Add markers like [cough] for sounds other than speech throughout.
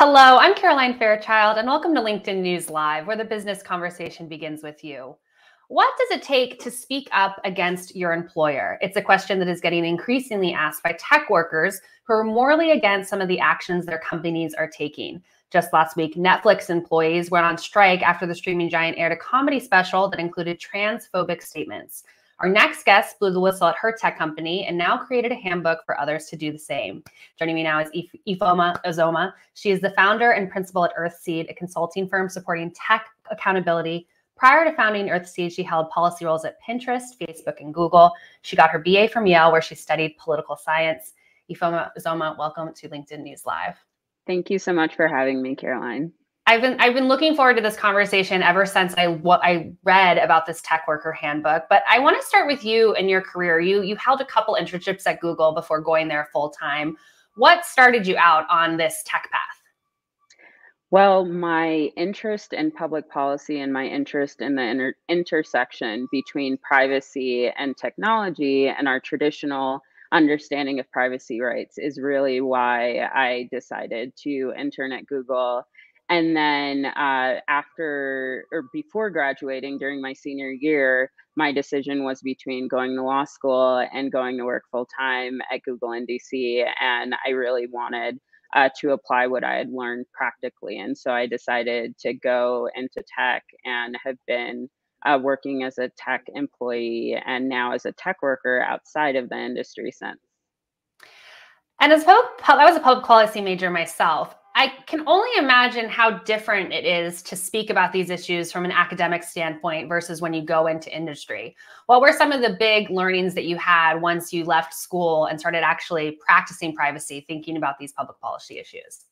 Hello, I'm Caroline Fairchild, and welcome to LinkedIn News Live, where the business conversation begins with you. What does it take to speak up against your employer? It's a question that is getting increasingly asked by tech workers who are morally against some of the actions their companies are taking. Just last week, Netflix employees went on strike after the streaming giant aired a comedy special that included transphobic statements. Our next guest blew the whistle at her tech company and now created a handbook for others to do the same. Joining me now is Ifeoma Ozoma. She is the founder and principal at Earthseed, a consulting firm supporting tech accountability. Prior to founding Earthseed, she held policy roles at Pinterest, Facebook, and Google. She got her BA from Yale, where she studied political science. Ifeoma Ozoma, welcome to LinkedIn News Live. Thank you so much for having me, Caroline. I've been I've been looking forward to this conversation ever since I what I read about this tech worker handbook. But I want to start with you and your career. You you held a couple internships at Google before going there full time. What started you out on this tech path? Well, my interest in public policy and my interest in the inter- intersection between privacy and technology and our traditional understanding of privacy rights is really why I decided to intern at Google and then uh, after or before graduating during my senior year my decision was between going to law school and going to work full time at google in dc and i really wanted uh, to apply what i had learned practically and so i decided to go into tech and have been uh, working as a tech employee and now as a tech worker outside of the industry since and as public, I was a public policy major myself. I can only imagine how different it is to speak about these issues from an academic standpoint versus when you go into industry. What were some of the big learnings that you had once you left school and started actually practicing privacy, thinking about these public policy issues?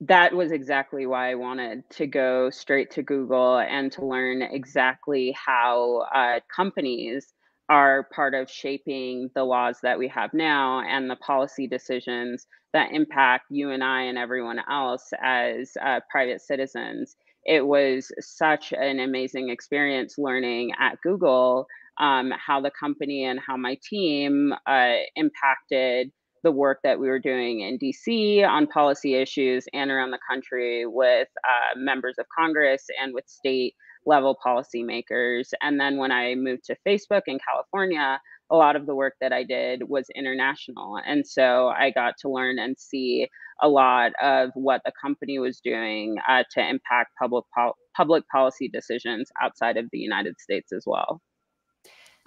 That was exactly why I wanted to go straight to Google and to learn exactly how uh, companies are part of shaping the laws that we have now and the policy decisions that impact you and I and everyone else as uh, private citizens. It was such an amazing experience learning at Google um, how the company and how my team uh, impacted the work that we were doing in DC on policy issues and around the country with uh, members of Congress and with state level policymakers. And then when I moved to Facebook in California, a lot of the work that I did was international. And so I got to learn and see a lot of what the company was doing uh, to impact public, pol- public policy decisions outside of the United States as well.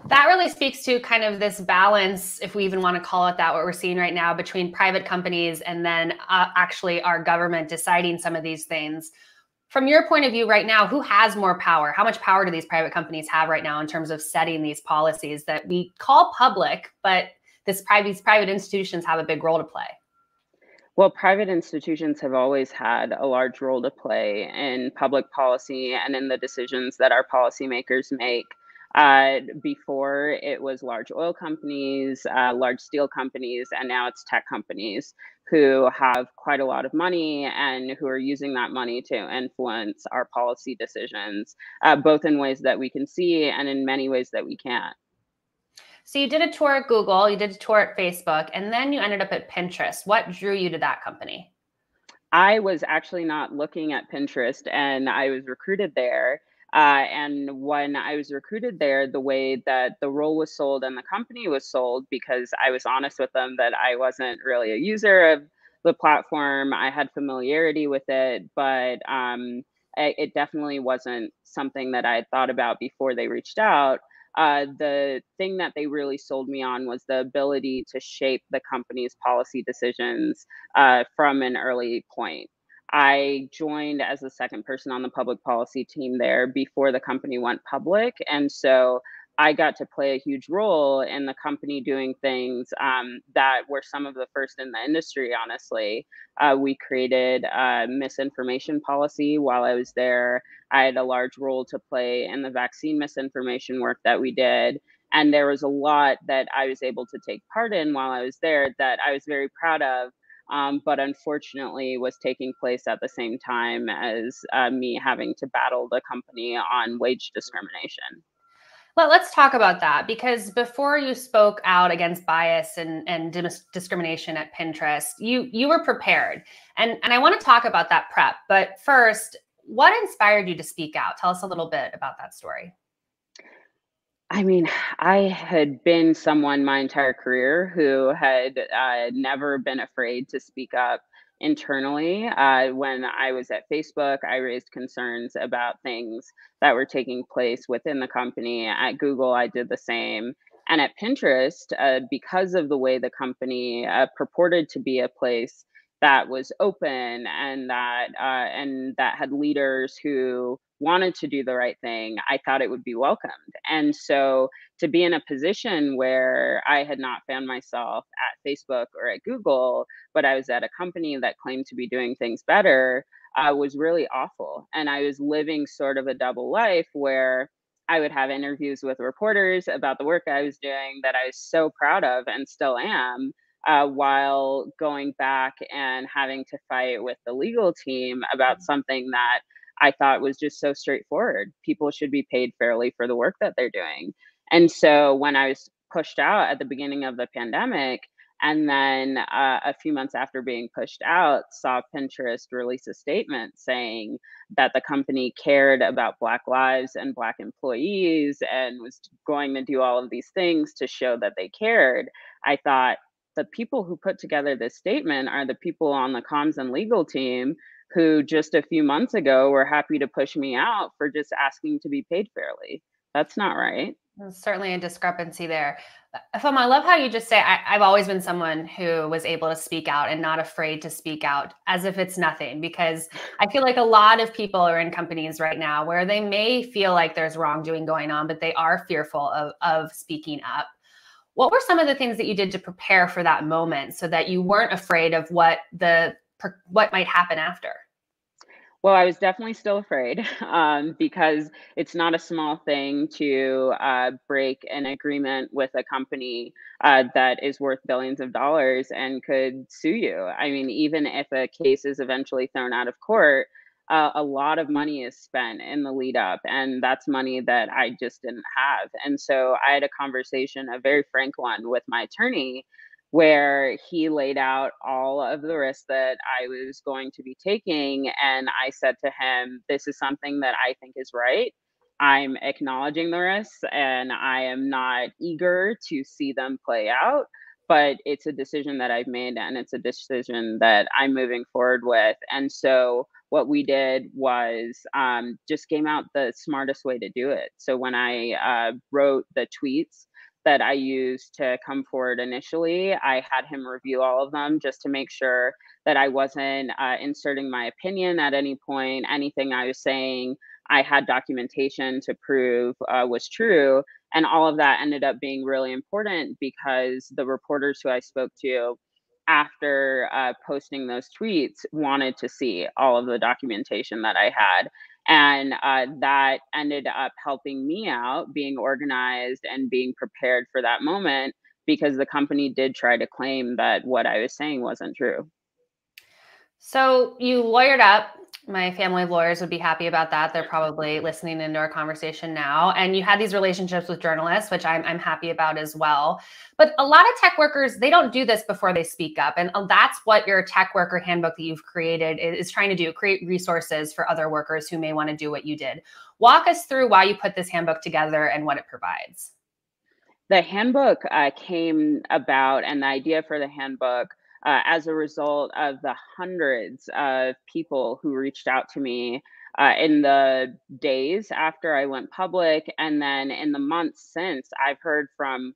That really speaks to kind of this balance, if we even want to call it that, what we're seeing right now between private companies and then uh, actually our government deciding some of these things from your point of view right now, who has more power? How much power do these private companies have right now in terms of setting these policies that we call public, but this private, these private institutions have a big role to play? Well, private institutions have always had a large role to play in public policy and in the decisions that our policymakers make. Uh, before it was large oil companies, uh, large steel companies, and now it's tech companies who have quite a lot of money and who are using that money to influence our policy decisions, uh, both in ways that we can see and in many ways that we can't. So you did a tour at Google, you did a tour at Facebook, and then you ended up at Pinterest. What drew you to that company? I was actually not looking at Pinterest and I was recruited there. Uh, and when I was recruited there, the way that the role was sold and the company was sold, because I was honest with them that I wasn't really a user of the platform, I had familiarity with it, but um, it definitely wasn't something that I had thought about before they reached out. Uh, the thing that they really sold me on was the ability to shape the company's policy decisions uh, from an early point. I joined as the second person on the public policy team there before the company went public. And so I got to play a huge role in the company doing things um, that were some of the first in the industry, honestly. Uh, we created a misinformation policy while I was there. I had a large role to play in the vaccine misinformation work that we did. And there was a lot that I was able to take part in while I was there that I was very proud of um, but unfortunately was taking place at the same time as uh, me having to battle the company on wage discrimination. Well, let's talk about that because before you spoke out against bias and, and dis- discrimination at Pinterest, you you were prepared, and and I want to talk about that prep. But first, what inspired you to speak out? Tell us a little bit about that story. I mean, I had been someone my entire career who had uh, never been afraid to speak up internally. Uh, when I was at Facebook, I raised concerns about things that were taking place within the company. At Google, I did the same. And at Pinterest, uh, because of the way the company uh, purported to be a place that was open and that uh, and that had leaders who wanted to do the right thing, I thought it would be welcomed. And so to be in a position where I had not found myself at Facebook or at Google, but I was at a company that claimed to be doing things better, uh, was really awful. And I was living sort of a double life where I would have interviews with reporters about the work I was doing that I was so proud of and still am. Uh, while going back and having to fight with the legal team about mm. something that I thought was just so straightforward. People should be paid fairly for the work that they're doing. And so when I was pushed out at the beginning of the pandemic, and then uh, a few months after being pushed out, saw Pinterest release a statement saying that the company cared about Black lives and Black employees and was going to do all of these things to show that they cared. I thought the people who put together this statement are the people on the comms and legal team who just a few months ago were happy to push me out for just asking to be paid fairly. That's not right. There's certainly a discrepancy there. Uh, Fama, I love how you just say, I, have always been someone who was able to speak out and not afraid to speak out as if it's nothing, because I feel like a lot of people are in companies right now where they may feel like there's wrongdoing going on, but they are fearful of, of speaking up. What were some of the things that you did to prepare for that moment so that you weren't afraid of what the what might happen after? Well, I was definitely still afraid [laughs] um, because it's not a small thing to uh, break an agreement with a company uh, that is worth billions of dollars and could sue you. I mean, even if a case is eventually thrown out of court, uh, a lot of money is spent in the lead up, and that's money that I just didn't have. And so I had a conversation, a very frank one, with my attorney where he laid out all of the risks that I was going to be taking. And I said to him, This is something that I think is right. I'm acknowledging the risks and I am not eager to see them play out, but it's a decision that I've made and it's a decision that I'm moving forward with. And so what we did was um, just came out the smartest way to do it. So when I uh, wrote the tweets, that I used to come forward initially. I had him review all of them just to make sure that I wasn't uh, inserting my opinion at any point. Anything I was saying, I had documentation to prove uh, was true. And all of that ended up being really important because the reporters who I spoke to after uh, posting those tweets wanted to see all of the documentation that I had. And uh, that ended up helping me out being organized and being prepared for that moment because the company did try to claim that what I was saying wasn't true. So you lawyered up my family of lawyers would be happy about that. They're probably listening into our conversation now. And you had these relationships with journalists, which I'm, I'm happy about as well. But a lot of tech workers, they don't do this before they speak up. And uh, that's what your tech worker handbook that you've created is trying to do create resources for other workers who may want to do what you did. Walk us through why you put this handbook together and what it provides. The handbook uh, came about, and the idea for the handbook uh, as a result of the hundreds of people who reached out to me uh, in the days after I went public. And then in the months since, I've heard from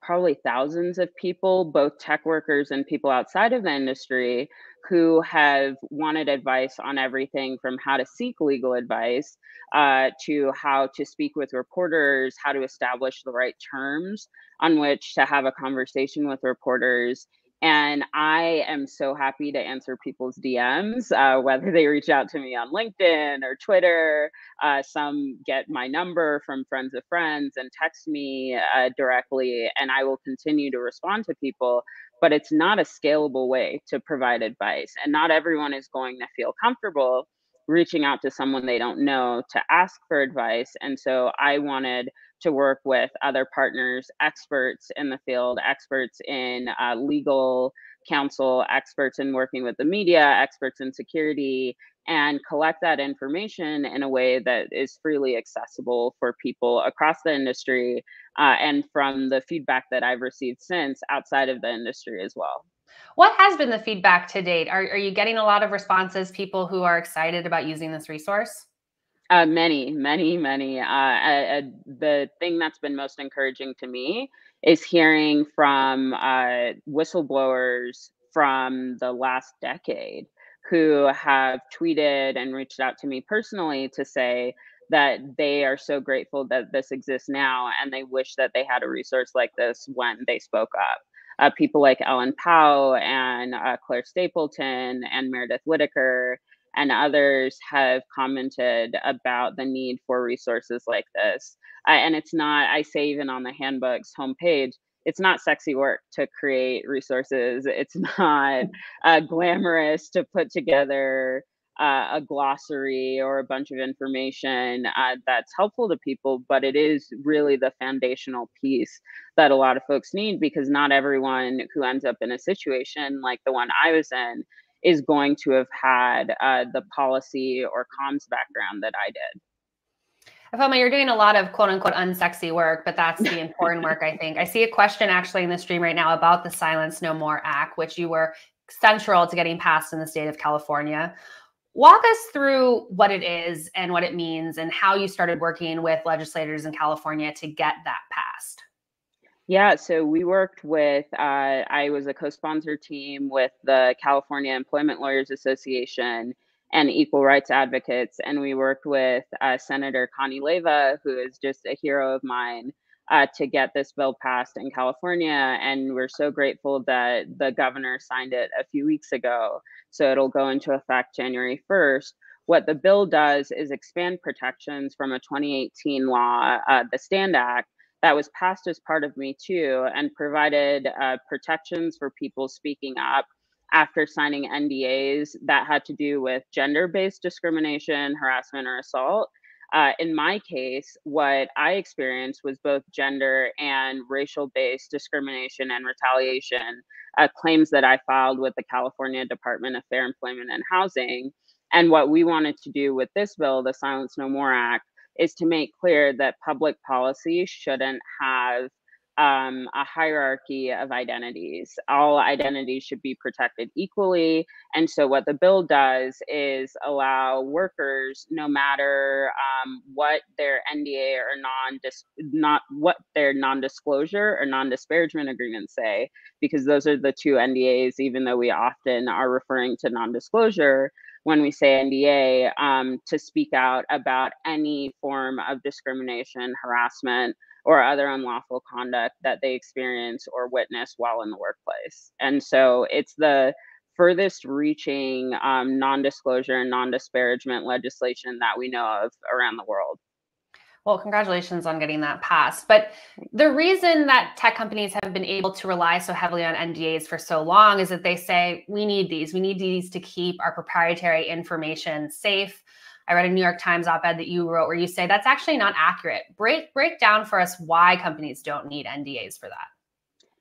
probably thousands of people, both tech workers and people outside of the industry, who have wanted advice on everything from how to seek legal advice uh, to how to speak with reporters, how to establish the right terms on which to have a conversation with reporters and I am so happy to answer people's DMs, uh, whether they reach out to me on LinkedIn or Twitter. Uh, some get my number from friends of friends and text me uh, directly, and I will continue to respond to people. But it's not a scalable way to provide advice, and not everyone is going to feel comfortable reaching out to someone they don't know to ask for advice. And so I wanted to work with other partners, experts in the field, experts in uh, legal counsel, experts in working with the media, experts in security, and collect that information in a way that is freely accessible for people across the industry uh, and from the feedback that I've received since outside of the industry as well. What has been the feedback to date? Are, are you getting a lot of responses, people who are excited about using this resource? Uh, many, many, many. Uh, uh, the thing that's been most encouraging to me is hearing from uh, whistleblowers from the last decade who have tweeted and reached out to me personally to say that they are so grateful that this exists now and they wish that they had a resource like this when they spoke up. Uh, people like Ellen Pao and uh, Claire Stapleton and Meredith Whittaker and others have commented about the need for resources like this. Uh, and it's not, I say, even on the handbook's homepage, it's not sexy work to create resources. It's [laughs] not uh, glamorous to put together uh, a glossary or a bunch of information uh, that's helpful to people, but it is really the foundational piece that a lot of folks need because not everyone who ends up in a situation like the one I was in is going to have had uh, the policy or comms background that I did. Ifeoma, you're doing a lot of quote unquote unsexy work, but that's the [laughs] important work, I think. I see a question actually in the stream right now about the Silence No More Act, which you were central to getting passed in the state of California. Walk us through what it is and what it means and how you started working with legislators in California to get that passed. Yeah, so we worked with, uh, I was a co sponsor team with the California Employment Lawyers Association and equal rights advocates. And we worked with uh, Senator Connie Leyva, who is just a hero of mine, uh, to get this bill passed in California. And we're so grateful that the governor signed it a few weeks ago. So it'll go into effect January 1st. What the bill does is expand protections from a 2018 law, uh, the STAND Act, that was passed as part of Me Too and provided uh, protections for people speaking up after signing NDAs that had to do with gender based discrimination, harassment, or assault. Uh, in my case, what I experienced was both gender and racial based discrimination and retaliation uh, claims that I filed with the California Department of Fair Employment and Housing. And what we wanted to do with this bill, the Silence No More Act, is to make clear that public policy shouldn't have um, a hierarchy of identities. All identities should be protected equally. And so, what the bill does is allow workers, no matter um, what their NDA or non not what their non-disclosure or non-disparagement agreements say, because those are the two NDAs. Even though we often are referring to non-disclosure, when we say NDA, um, to speak out about any form of discrimination, harassment, or other unlawful conduct that they experience or witness while in the workplace. And so it's the furthest reaching um, non disclosure and non disparagement legislation that we know of around the world. Well, congratulations on getting that passed. But the reason that tech companies have been able to rely so heavily on NDAs for so long is that they say, we need these. We need these to keep our proprietary information safe. I read a New York Times op-ed that you wrote where you say that's actually not accurate. Break break down for us why companies don't need NDAs for that.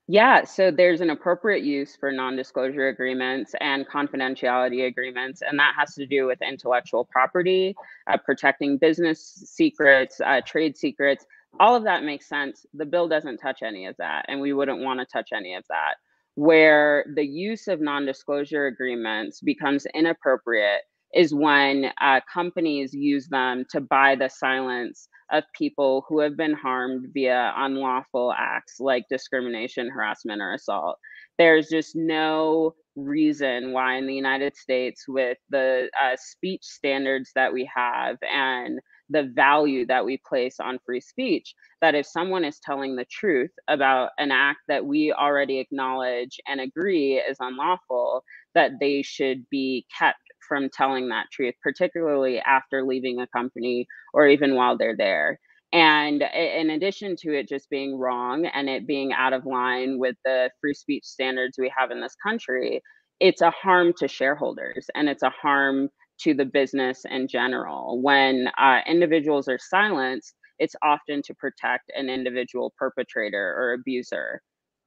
Yeah, so there's an appropriate use for non disclosure agreements and confidentiality agreements, and that has to do with intellectual property, uh, protecting business secrets, uh, trade secrets. All of that makes sense. The bill doesn't touch any of that, and we wouldn't want to touch any of that. Where the use of non disclosure agreements becomes inappropriate is when uh, companies use them to buy the silence of people who have been harmed via unlawful acts like discrimination, harassment, or assault. There's just no reason why in the United States, with the uh, speech standards that we have and the value that we place on free speech, that if someone is telling the truth about an act that we already acknowledge and agree is unlawful, that they should be kept from telling that truth, particularly after leaving a company or even while they're there. And in addition to it just being wrong and it being out of line with the free speech standards we have in this country, it's a harm to shareholders and it's a harm to the business in general. When uh, individuals are silenced, it's often to protect an individual perpetrator or abuser.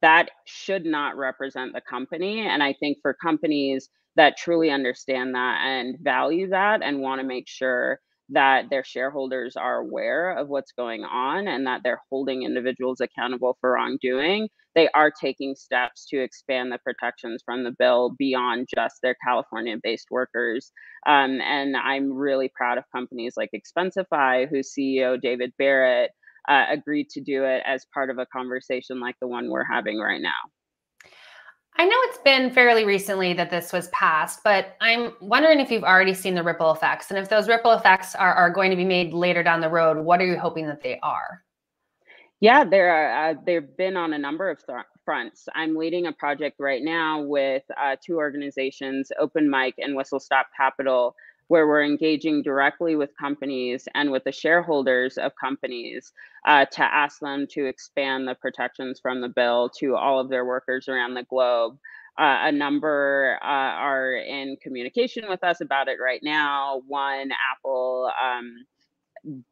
That should not represent the company. And I think for companies that truly understand that and value that and want to make sure that their shareholders are aware of what's going on and that they're holding individuals accountable for wrongdoing, they are taking steps to expand the protections from the bill beyond just their California based workers. Um, and I'm really proud of companies like Expensify, whose CEO, David Barrett, uh, agreed to do it as part of a conversation like the one we're having right now. I know it's been fairly recently that this was passed, but I'm wondering if you've already seen the ripple effects. And if those ripple effects are, are going to be made later down the road, what are you hoping that they are? Yeah, there are. Uh, they've been on a number of th- fronts. I'm leading a project right now with uh, two organizations, Open Mic and Whistle Stop Capital, where we're engaging directly with companies and with the shareholders of companies uh, to ask them to expand the protections from the bill to all of their workers around the globe. Uh, a number uh, are in communication with us about it right now. One, Apple um,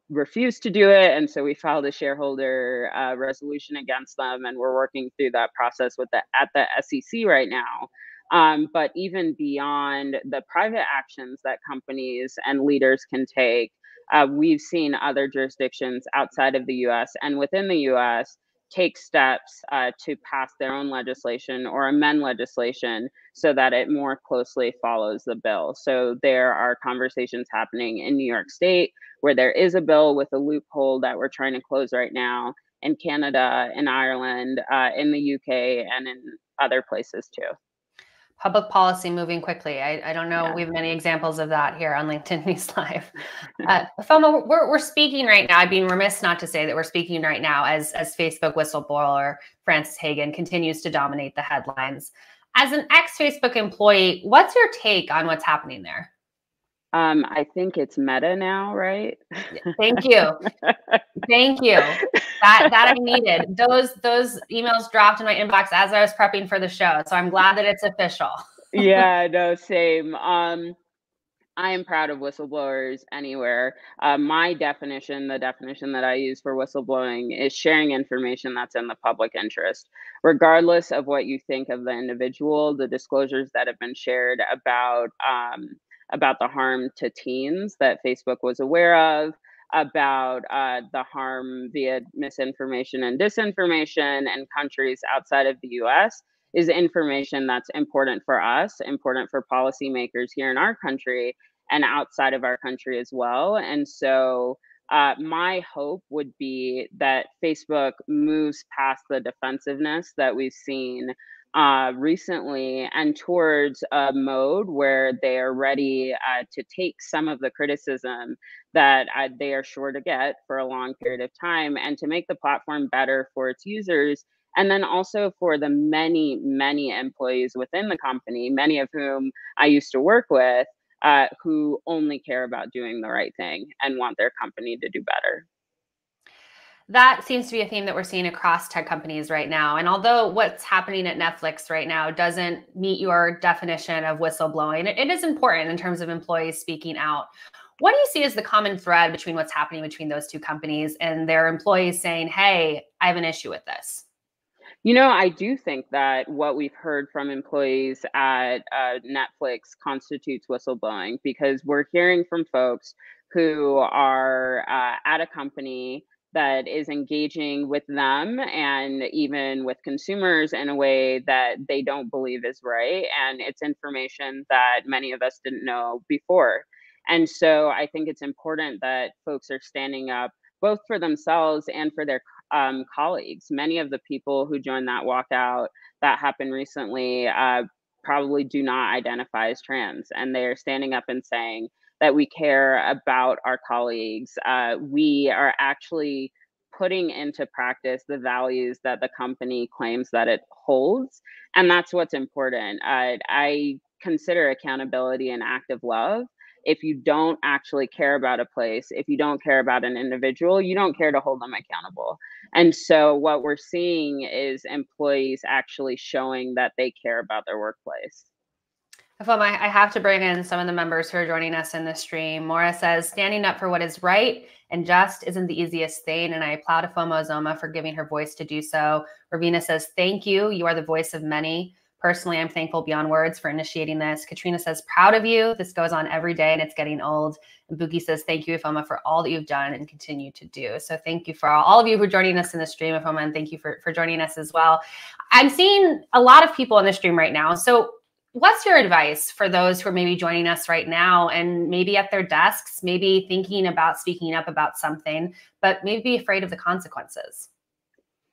refused to do it, and so we filed a shareholder uh, resolution against them, and we're working through that process with the at the SEC right now. Um, but even beyond the private actions that companies and leaders can take, uh, we've seen other jurisdictions outside of the US and within the US take steps uh, to pass their own legislation or amend legislation so that it more closely follows the bill. So there are conversations happening in New York State where there is a bill with a loophole that we're trying to close right now in Canada, in Ireland, uh, in the UK, and in other places too public policy moving quickly. I, I don't know. Yeah. We have many examples of that here on LinkedIn [laughs] News Live. [laughs] Uh, Foma, we're, we're speaking right now. I'd be remiss not to say that we're speaking right now as, as Facebook whistleblower Frances Haugen continues to dominate the headlines. As an ex Facebook employee, what's your take on what's happening there? Um, I think it's meta now, right? Thank you. [laughs] Thank you. That that I needed. Those those emails dropped in my inbox as I was prepping for the show. So I'm glad that it's official. [laughs] yeah, no, same. Um I am proud of whistleblowers anywhere. Uh, my definition, the definition that I use for whistleblowing, is sharing information that's in the public interest. Regardless of what you think of the individual, the disclosures that have been shared about um, about the harm to teens that Facebook was aware of, about uh, the harm via misinformation and disinformation in countries outside of the US is information that's important for us, important for policymakers here in our country and outside of our country as well. And so uh, my hope would be that Facebook moves past the defensiveness that we've seen uh, recently and towards a mode where they are ready uh, to take some of the criticism that uh, they are sure to get for a long period of time and to make the platform better for its users. And then also for the many, many employees within the company, many of whom I used to work with, uh, who only care about doing the right thing and want their company to do better that seems to be a theme that we're seeing across tech companies right now. And although what's happening at Netflix right now doesn't meet your definition of whistleblowing, it is important in terms of employees speaking out. What do you see as the common thread between what's happening between those two companies and their employees saying, hey, I have an issue with this? You know, I do think that what we've heard from employees at uh, Netflix constitutes whistleblowing because we're hearing from folks who are uh, at a company that is engaging with them and even with consumers in a way that they don't believe is right. And it's information that many of us didn't know before. And so I think it's important that folks are standing up both for themselves and for their um, colleagues. Many of the people who joined that walkout that happened recently uh, probably do not identify as trans, and they are standing up and saying, that we care about our colleagues. Uh, we are actually putting into practice the values that the company claims that it holds. And that's what's important. Uh, I consider accountability an act of love. If you don't actually care about a place, if you don't care about an individual, you don't care to hold them accountable. And so, what we're seeing is employees actually showing that they care about their workplace. I have to bring in some of the members who are joining us in the stream. Mora says, standing up for what is right and just isn't the easiest thing. And I applaud Ifeoma Ozoma for giving her voice to do so. Ravina says, thank you. You are the voice of many. Personally, I'm thankful beyond words for initiating this. Katrina says, proud of you. This goes on every day and it's getting old. And Buki says, thank you, Ifeoma, for all that you've done and continue to do. So thank you for all, all of you who are joining us in the stream, Ifeoma, and thank you for, for joining us as well. I'm seeing a lot of people in the stream right now. So what's your advice for those who are maybe joining us right now and maybe at their desks, maybe thinking about speaking up about something, but maybe afraid of the consequences?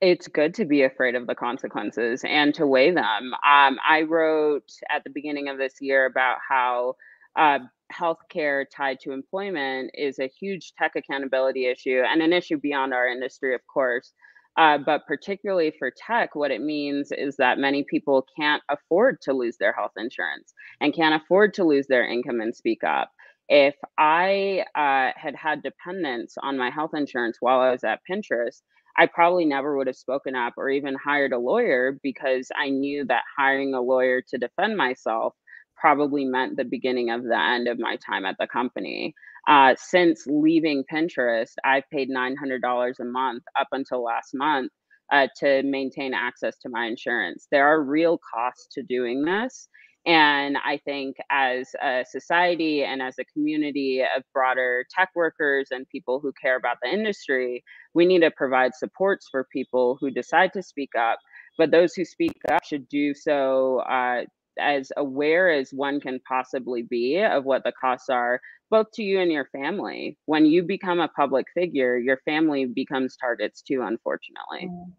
It's good to be afraid of the consequences and to weigh them. Um, I wrote at the beginning of this year about how uh, healthcare tied to employment is a huge tech accountability issue and an issue beyond our industry, of course. Uh, but particularly for tech, what it means is that many people can't afford to lose their health insurance and can't afford to lose their income and speak up. If I uh, had had dependence on my health insurance while I was at Pinterest, I probably never would have spoken up or even hired a lawyer because I knew that hiring a lawyer to defend myself probably meant the beginning of the end of my time at the company. Uh, since leaving Pinterest, I've paid $900 a month up until last month uh, to maintain access to my insurance. There are real costs to doing this. And I think as a society and as a community of broader tech workers and people who care about the industry, we need to provide supports for people who decide to speak up. But those who speak up should do so uh, as aware as one can possibly be of what the costs are both to you and your family when you become a public figure your family becomes targets too unfortunately mm.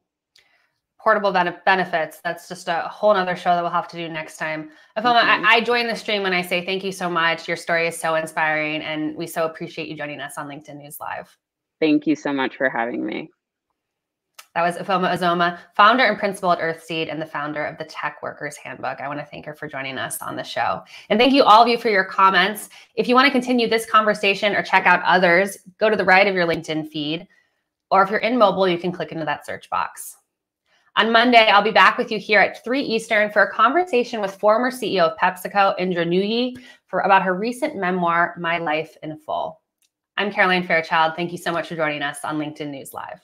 Portable benefits that's just a whole nother show that we'll have to do next time Ifeoma, mm-hmm. I, I join the stream when i say thank you so much your story is so inspiring and we so appreciate you joining us on linkedin news live thank you so much for having me that was Ifeoma Ozoma, founder and principal at Earthseed and the founder of the Tech Workers Handbook. I want to thank her for joining us on the show. And thank you all of you for your comments. If you want to continue this conversation or check out others, go to the right of your LinkedIn feed. Or if you're in mobile, you can click into that search box. On Monday, I'll be back with you here at 3 Eastern for a conversation with former CEO of PepsiCo, Indra Nooyi, for about her recent memoir, My Life in Full. I'm Caroline Fairchild. Thank you so much for joining us on LinkedIn News Live.